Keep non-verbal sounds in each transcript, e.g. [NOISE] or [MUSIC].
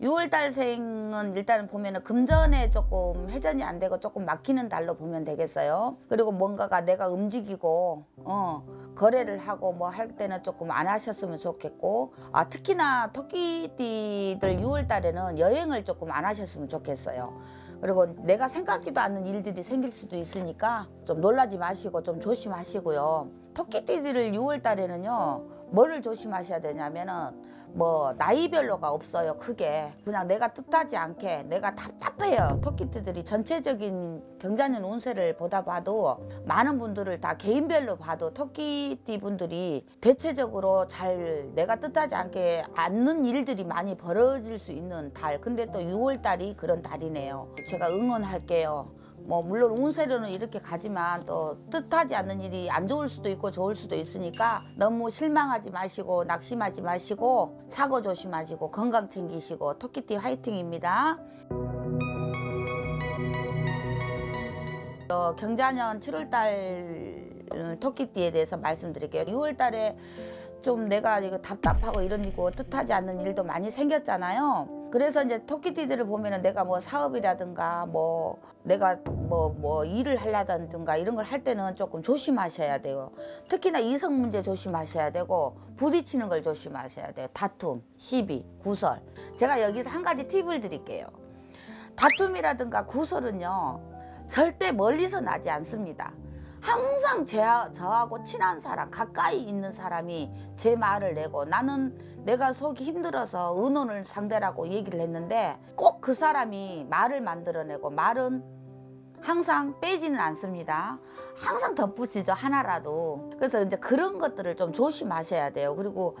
6월달생은 일단은 보면은 금전에 조금 회전이 안 되고 조금 막히는 달로 보면 되겠어요. 그리고 뭔가가 내가 움직이고 어 거래를 하고 뭐 할 때는 조금 안 하셨으면 좋겠고 아 특히나 토끼띠들 6월달에는 여행을 조금 안 하셨으면 좋겠어요. 그리고 내가 생각지도 않는 일들이 생길 수도 있으니까 좀 놀라지 마시고 좀 조심하시고요. 토끼띠들을 6월 달에는요. 뭐를 조심하셔야 되냐면은 뭐 나이별로가 없어요 크게. 그냥 내가 뜻하지 않게 내가 답답해요. 토끼띠들이 전체적인 경자년 운세를 보다 봐도 많은 분들을 다 개인별로 봐도 토끼띠 분들이 대체적으로 잘 내가 뜻하지 않게 않는 일들이 많이 벌어질 수 있는 달. 근데 또 6월 달이 그런 달이네요. 제가 응원할게요 뭐 물론 운세로는 이렇게 가지만 또 뜻하지 않는 일이 안 좋을 수도 있고 좋을 수도 있으니까 너무 실망하지 마시고 낙심하지 마시고 사고 조심하시고 건강 챙기시고 토끼띠 화이팅입니다. 어, 경자년 7월달 토끼띠에 대해서 말씀드릴게요. 6월달에 좀 내가 이거 답답하고 이런 이고 뜻하지 않는 일도 많이 생겼잖아요. 그래서 이제 토끼띠들을 보면은 내가 뭐 사업이라든가 뭐 내가 뭐뭐 일을 하려든가 이런 걸 할 때는 조금 조심하셔야 돼요. 특히나 이성 문제 조심하셔야 되고 부딪히는 걸 조심하셔야 돼요. 다툼, 시비, 구설. 제가 여기서 한 가지 팁을 드릴게요. 다툼이라든가 구설은요 절대 멀리서 나지 않습니다. 항상 제, 저하고 친한 사람, 가까이 있는 사람이 제 말을 내고 나는 내가 속이 힘들어서 의논을 상대라고 얘기를 했는데 꼭 그 사람이 말을 만들어내고 말은 항상 빼지는 않습니다. 항상 덧붙이죠, 하나라도. 그래서 이제 그런 것들을 좀 조심하셔야 돼요. 그리고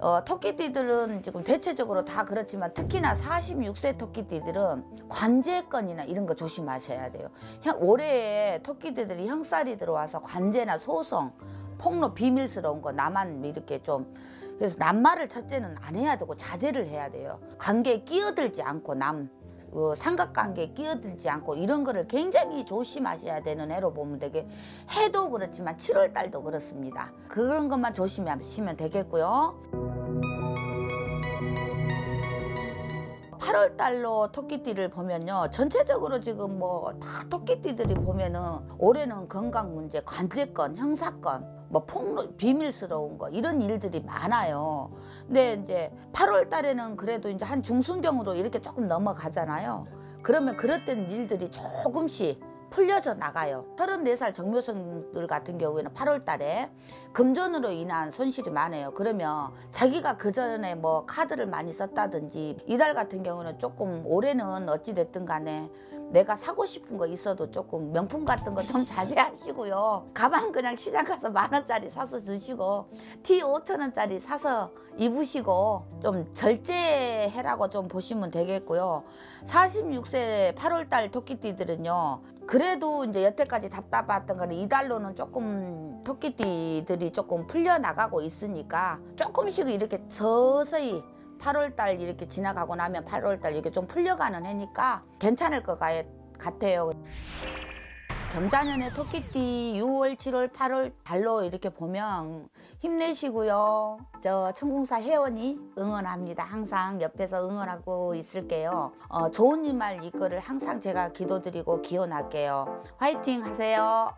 어, 토끼띠들은 지금 대체적으로 다 그렇지만 특히나 46세 토끼띠들은 관제건이나 이런 거 조심하셔야 돼요. 형, 올해에 토끼띠들이 형살이 들어와서 관제나 소송, 폭로 비밀스러운 거 나만 이렇게 좀 그래서 남말을 첫째는 안 해야 되고 자제를 해야 돼요. 관계에 끼어들지 않고 남 어, 삼각관계에 끼어들지 않고 이런 거를 굉장히 조심하셔야 되는 해로 보면 되게 해도 그렇지만 7월 달도 그렇습니다. 그런 것만 조심하시면 되겠고요. 8월 달로 토끼띠를 보면요. 전체적으로 지금 뭐 다 토끼띠들이 보면은 올해는 건강 문제, 관제건, 형사건, 뭐 폭로, 비밀스러운 거 이런 일들이 많아요. 근데 이제 8월 달에는 그래도 이제 한 중순경으로 이렇게 조금 넘어가잖아요. 그러면 그럴 때는 일들이 조금씩 풀려져 나가요. 34살 정묘생들 같은 경우에는 8월 달에 금전으로 인한 손실이 많아요. 그러면 자기가 그 전에 뭐 카드를 많이 썼다든지 이달 같은 경우는 조금 올해는 어찌됐든 간에 내가 사고 싶은 거 있어도 조금 명품 같은 거 좀 [LAUGHS] 자제하시고요. 가방 그냥 시장 가서 만 원짜리 사서 드시고 티 5천 원짜리 사서 입으시고 좀 절제해라고 좀 보시면 되겠고요. 46세 8월 달 토끼띠들은요. 그래도 이제 여태까지 답답했던 거는 이달로는 조금 토끼띠들이 조금 풀려나가고 있으니까 조금씩 이렇게 서서히 8월 달 이렇게 지나가고 나면 8월 달 이렇게 좀 풀려가는 해니까 괜찮을 것 같아요. 경자년의 토끼띠 6월, 7월, 8월 달로 이렇게 보면 힘내시고요. 저 천궁사 회원이 응원합니다. 항상 옆에서 응원하고 있을게요. 어, 좋은 일만 이끌을 항상 제가 기도드리고 기원할게요. 화이팅 하세요.